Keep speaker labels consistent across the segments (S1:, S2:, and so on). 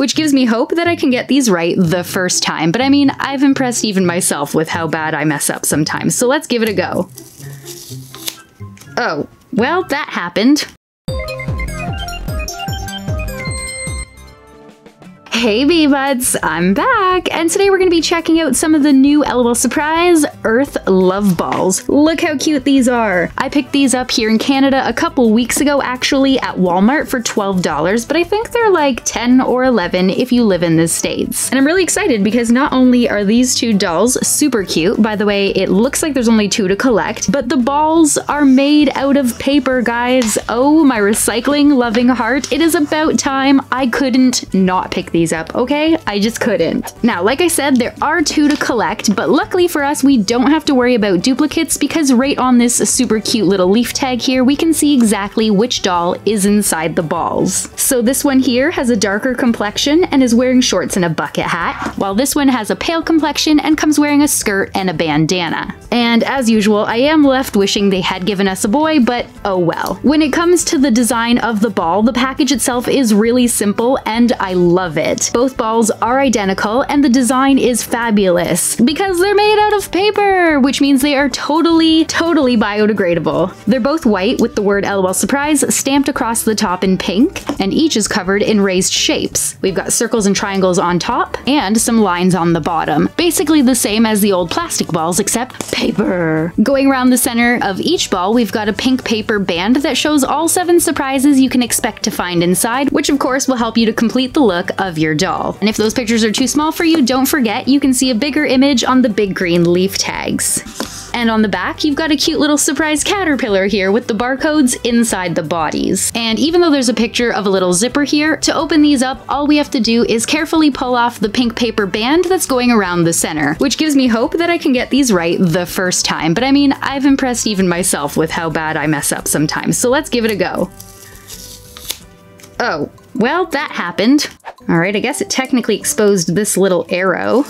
S1: which gives me hope that I can get these right the first time. But I mean, I've impressed even myself with how bad I mess up sometimes, so let's give it a go. Oh, well, that happened. Hey B-Buds, I'm back, and today we're going to be checking out some of the new LOL Surprise Earth Love Balls. Look how cute these are. I picked these up here in Canada a couple weeks ago actually at Walmart for $12, but I think they're like 10 or 11 if you live in the States. And I'm really excited because not only are these two dolls super cute, by the way, it looks like there's only two to collect, but the balls are made out of paper, guys. Oh, my recycling loving heart. It is about time I couldn't not pick these these up, okay? I just couldn't. Now, like I said, there are two to collect, but luckily for us, we don't have to worry about duplicates because right on this super cute little leaf tag here, we can see exactly which doll is inside the balls. So this one here has a darker complexion and is wearing shorts and a bucket hat, while this one has a pale complexion and comes wearing a skirt and a bandana. And as usual, I am left wishing they had given us a boy, but oh well. When it comes to the design of the ball, the package itself is really simple and I love it. Both balls are identical and the design is fabulous because they're made out of paper, which means they are totally, totally biodegradable. They're both white with the word LOL Surprise stamped across the top in pink, and each is covered in raised shapes. We've got circles and triangles on top and some lines on the bottom. Basically the same as the old plastic balls except paper. Going around the center of each ball, we've got a pink paper band that shows all seven surprises you can expect to find inside, which of course will help you to complete the look of your doll. And if those pictures are too small for you, don't forget you can see a bigger image on the big green leaf tags. And on the back, you've got a cute little surprise caterpillar here with the barcodes inside the bodies. And even though there's a picture of a little zipper here, to open these up, all we have to do is carefully pull off the pink paper band that's going around the center, which gives me hope that I can get these right the first time. But I mean, I've impressed even myself with how bad I mess up sometimes, so let's give it a go. Oh, well, that happened. All right, I guess it technically exposed this little arrow.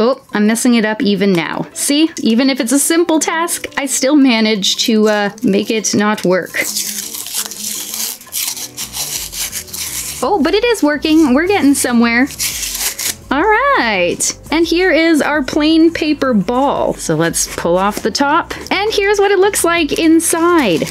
S1: Oh, I'm messing it up even now. See, even if it's a simple task, I still manage to uh, make it not work. Oh, but it is working. We're getting somewhere. All right, and here is our plain paper ball. So let's pull off the top, and here's what it looks like inside.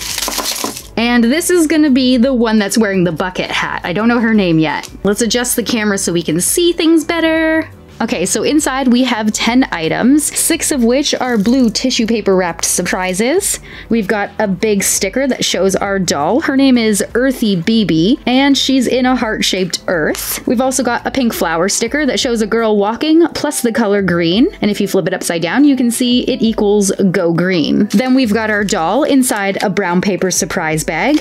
S1: And this is gonna be the one that's wearing the bucket hat. I don't know her name yet. Let's adjust the camera so we can see things better. Okay, so inside we have 10 items, six of which are blue tissue paper wrapped surprises. We've got a big sticker that shows our doll. Her name is Earthy BB, and she's in a heart-shaped earth. We've also got a pink flower sticker that shows a girl walking, plus the color green. And if you flip it upside down, you can see it equals go green. Then we've got our doll inside a brown paper surprise bag.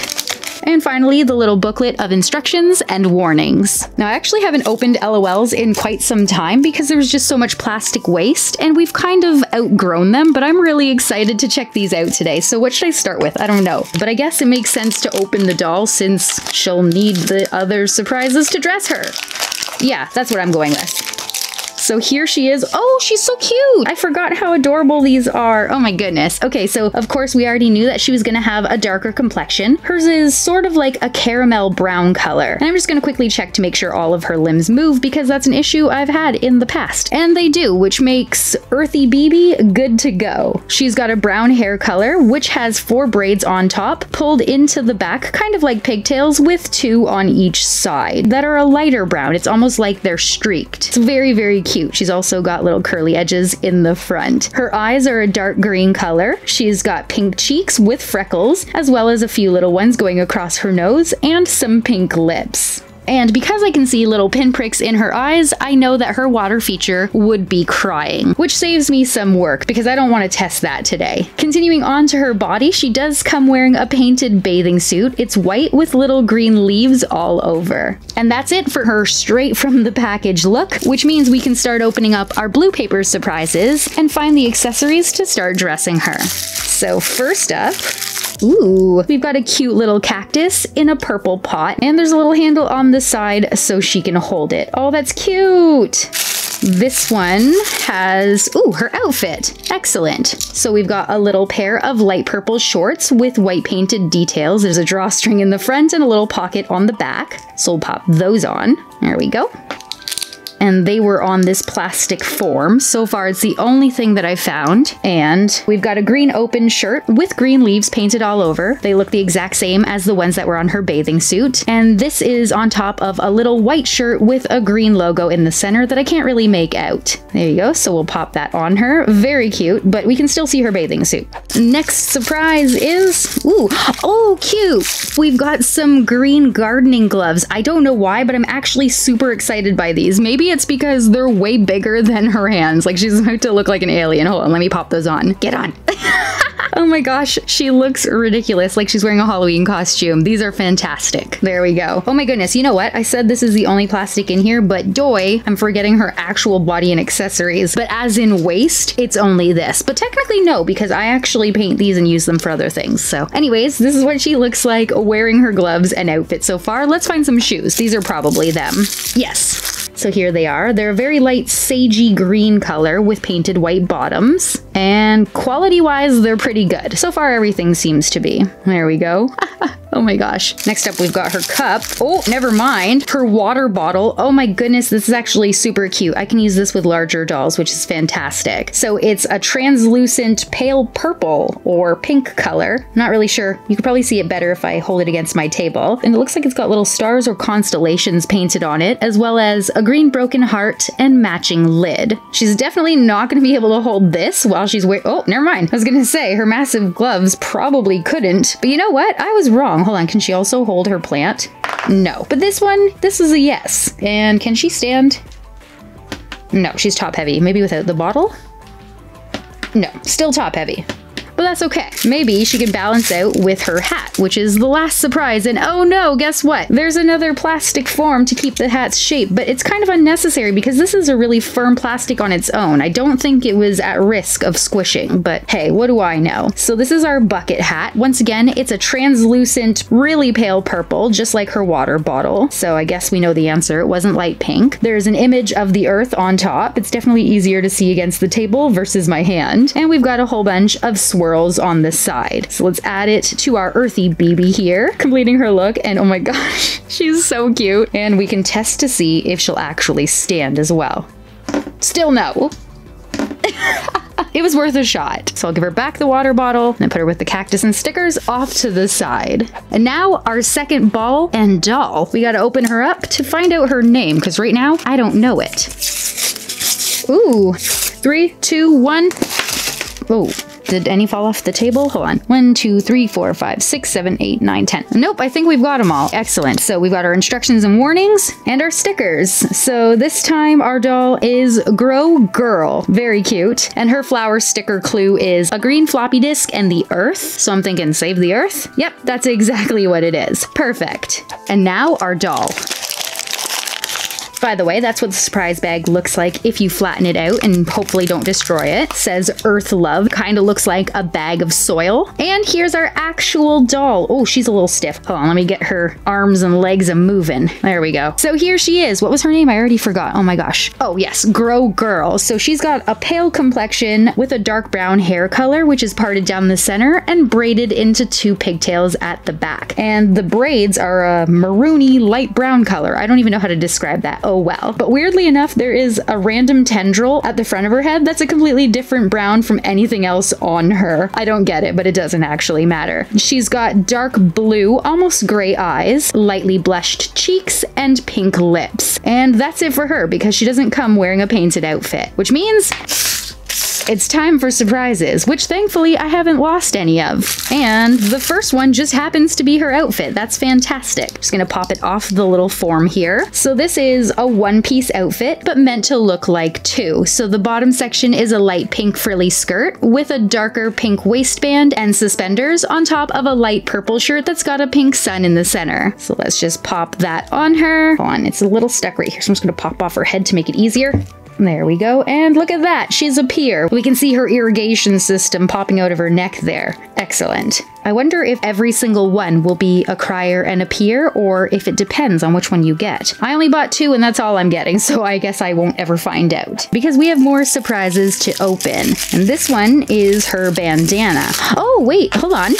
S1: And finally, the little booklet of instructions and warnings. Now, I actually haven't opened LOLs in quite some time because there was just so much plastic waste, and we've kind of outgrown them, but I'm really excited to check these out today. So what should I start with? I don't know. But I guess it makes sense to open the doll since she'll need the other surprises to dress her. Yeah, that's what I'm going with. So here she is. Oh, she's so cute. I forgot how adorable these are. Oh my goodness. Okay, so of course we already knew that she was gonna have a darker complexion. Hers is sort of like a caramel brown color. And I'm just gonna quickly check to make sure all of her limbs move because that's an issue I've had in the past. And they do, which makes Earthy BB good to go. She's got a brown hair color, which has four braids on top, pulled into the back, kind of like pigtails, with two on each side that are a lighter brown. It's almost like they're streaked. It's very, very cute cute. She's also got little curly edges in the front. Her eyes are a dark green color. She's got pink cheeks with freckles, as well as a few little ones going across her nose and some pink lips. And because I can see little pinpricks in her eyes, I know that her water feature would be crying, which saves me some work because I don't want to test that today. Continuing on to her body, she does come wearing a painted bathing suit. It's white with little green leaves all over. And that's it for her straight from the package look, which means we can start opening up our blue paper surprises and find the accessories to start dressing her. So first up, Ooh, we've got a cute little cactus in a purple pot, and there's a little handle on the side so she can hold it. Oh, that's cute. This one has, ooh, her outfit. Excellent. So we've got a little pair of light purple shorts with white painted details. There's a drawstring in the front and a little pocket on the back. So we'll pop those on. There we go and they were on this plastic form. So far, it's the only thing that I found. And we've got a green open shirt with green leaves painted all over. They look the exact same as the ones that were on her bathing suit. And this is on top of a little white shirt with a green logo in the center that I can't really make out. There you go. So we'll pop that on her. Very cute, but we can still see her bathing suit. Next surprise is, ooh, oh, cute. We've got some green gardening gloves. I don't know why, but I'm actually super excited by these. Maybe it's because they're way bigger than her hands. Like she's about to look like an alien. Hold on, let me pop those on. Get on. oh my gosh, she looks ridiculous, like she's wearing a Halloween costume. These are fantastic. There we go. Oh my goodness, you know what? I said this is the only plastic in here, but doy, I'm forgetting her actual body and accessories. But as in waist, it's only this. But technically no, because I actually paint these and use them for other things. So anyways, this is what she looks like wearing her gloves and outfit so far. Let's find some shoes. These are probably them. Yes, so here they are. They're a very light sagey green color with painted white bottoms. And quality-wise, they're pretty good. So far, everything seems to be. There we go. Oh my gosh. Next up, we've got her cup. Oh, never mind. Her water bottle. Oh my goodness, this is actually super cute. I can use this with larger dolls, which is fantastic. So it's a translucent pale purple or pink color. Not really sure. You could probably see it better if I hold it against my table. And it looks like it's got little stars or constellations painted on it, as well as a green broken heart and matching lid. She's definitely not going to be able to hold this while she's wearing- Oh, never mind. I was to say, her massive gloves probably couldn't. But you know what? I was wrong. Hold on, can she also hold her plant? No. But this one, this is a yes. And can she stand? No, she's top heavy. Maybe without the bottle? No, still top heavy but that's okay. Maybe she can balance out with her hat, which is the last surprise. And oh no, guess what? There's another plastic form to keep the hat's shape, but it's kind of unnecessary because this is a really firm plastic on its own. I don't think it was at risk of squishing, but hey, what do I know? So this is our bucket hat. Once again, it's a translucent, really pale purple, just like her water bottle. So I guess we know the answer. It wasn't light pink. There's an image of the earth on top. It's definitely easier to see against the table versus my hand. And we've got a whole bunch of swirls swirls on the side. So let's add it to our earthy BB here, completing her look. And oh my gosh, she's so cute. And we can test to see if she'll actually stand as well. Still no. it was worth a shot. So I'll give her back the water bottle and put her with the cactus and stickers off to the side. And now our second ball and doll. We gotta open her up to find out her name because right now I don't know it. Ooh, three, two, one. Oh, did any fall off the table? Hold on. One, two, three, four, five, six, seven, eight, nine, ten. Nope, I think we've got them all. Excellent. So we've got our instructions and warnings and our stickers. So this time our doll is Grow Grrrl. Very cute. And her flower sticker clue is a green floppy disk and the earth. So I'm thinking save the earth? Yep, that's exactly what it is. Perfect. And now our doll. By the way, that's what the surprise bag looks like if you flatten it out and hopefully don't destroy it. it says Earth Love, kind of looks like a bag of soil. And here's our actual doll. Oh, she's a little stiff. Hold on, let me get her arms and legs a moving. There we go. So here she is. What was her name? I already forgot. Oh my gosh. Oh yes, Grow Grrrl. So she's got a pale complexion with a dark brown hair color, which is parted down the center and braided into two pigtails at the back. And the braids are a maroony light brown color. I don't even know how to describe that oh well. But weirdly enough, there is a random tendril at the front of her head that's a completely different brown from anything else on her. I don't get it, but it doesn't actually matter. She's got dark blue, almost gray eyes, lightly blushed cheeks, and pink lips. And that's it for her because she doesn't come wearing a painted outfit, which means it's time for surprises, which thankfully I haven't lost any of. And the first one just happens to be her outfit. That's fantastic. Just gonna pop it off the little form here. So this is a one-piece outfit, but meant to look like two. So the bottom section is a light pink frilly skirt with a darker pink waistband and suspenders on top of a light purple shirt that's got a pink sun in the center. So let's just pop that on her. Hold on, it's a little stuck right here, so I'm just gonna pop off her head to make it easier. There we go. And look at that. She's a pier. We can see her irrigation system popping out of her neck there. Excellent. I wonder if every single one will be a crier and a pier, or if it depends on which one you get. I only bought two and that's all I'm getting, so I guess I won't ever find out. Because we have more surprises to open. And this one is her bandana. Oh, wait, hold on.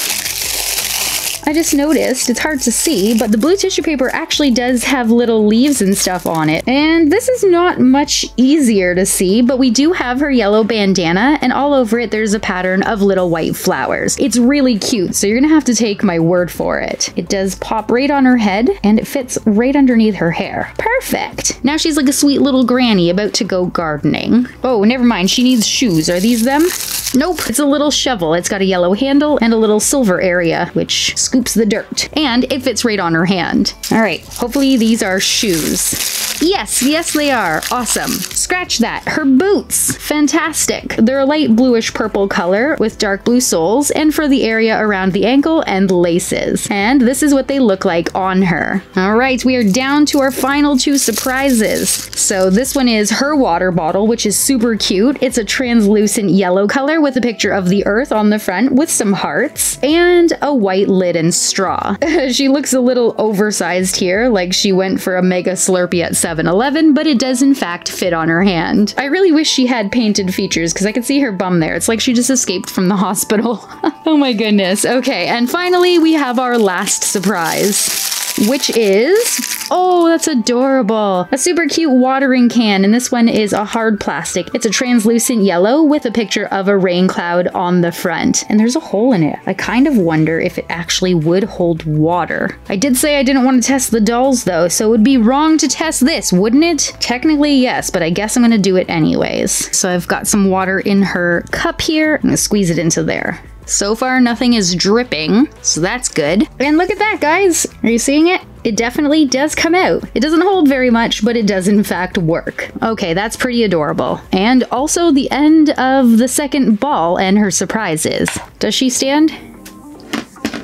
S1: I just noticed, it's hard to see, but the blue tissue paper actually does have little leaves and stuff on it. And this is not much easier to see, but we do have her yellow bandana and all over it there's a pattern of little white flowers. It's really cute, so you're gonna have to take my word for it. It does pop right on her head and it fits right underneath her hair. Perfect. Now she's like a sweet little granny about to go gardening. Oh, never mind, she needs shoes. Are these them? Nope, it's a little shovel. It's got a yellow handle and a little silver area, which scoops the dirt. And it fits right on her hand. All right, hopefully these are shoes. Yes, yes they are. Awesome. Scratch that. Her boots. Fantastic. They're a light bluish purple color with dark blue soles and for the area around the ankle and laces. And this is what they look like on her. All right, we are down to our final two surprises. So this one is her water bottle, which is super cute. It's a translucent yellow color with a picture of the earth on the front with some hearts and a white lid and straw. she looks a little oversized here, like she went for a mega slurpee at 7-Eleven, but it does in fact fit on her hand. I really wish she had painted features because I could see her bum there. It's like she just escaped from the hospital. oh my goodness. Okay, and finally we have our last surprise which is, oh, that's adorable. A super cute watering can, and this one is a hard plastic. It's a translucent yellow with a picture of a rain cloud on the front, and there's a hole in it. I kind of wonder if it actually would hold water. I did say I didn't want to test the dolls though, so it would be wrong to test this, wouldn't it? Technically, yes, but I guess I'm gonna do it anyways. So I've got some water in her cup here. I'm gonna squeeze it into there. So far, nothing is dripping, so that's good. And look at that, guys. Are you seeing it? It definitely does come out. It doesn't hold very much, but it does in fact work. Okay, that's pretty adorable. And also the end of the second ball and her surprises. Does she stand?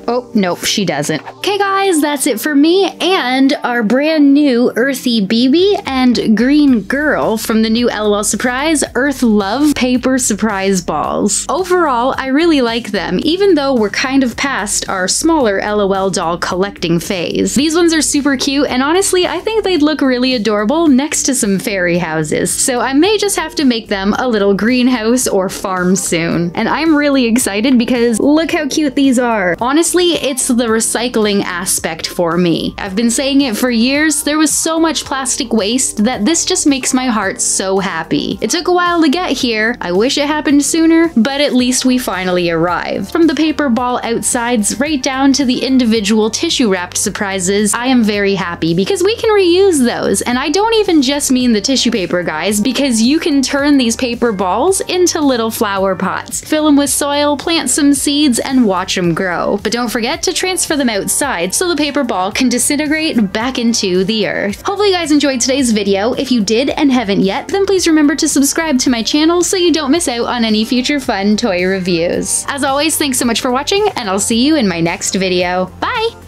S1: Oh, nope, she doesn't. Okay, guys, that's it for me and our brand new Earthy BB and Green Girl from the new LOL Surprise Earth Love Paper Surprise Balls. Overall, I really like them, even though we're kind of past our smaller LOL doll collecting phase. These ones are super cute, and honestly, I think they'd look really adorable next to some fairy houses, so I may just have to make them a little greenhouse or farm soon. And I'm really excited because look how cute these are. Honestly, Honestly, it's the recycling aspect for me. I've been saying it for years, there was so much plastic waste that this just makes my heart so happy. It took a while to get here, I wish it happened sooner, but at least we finally arrived. From the paper ball outsides right down to the individual tissue wrapped surprises, I am very happy because we can reuse those. And I don't even just mean the tissue paper guys, because you can turn these paper balls into little flower pots. Fill them with soil, plant some seeds, and watch them grow. But don't don't forget to transfer them outside so the paper ball can disintegrate back into the earth. Hopefully you guys enjoyed today's video. If you did and haven't yet, then please remember to subscribe to my channel so you don't miss out on any future fun toy reviews. As always, thanks so much for watching, and I'll see you in my next video. Bye!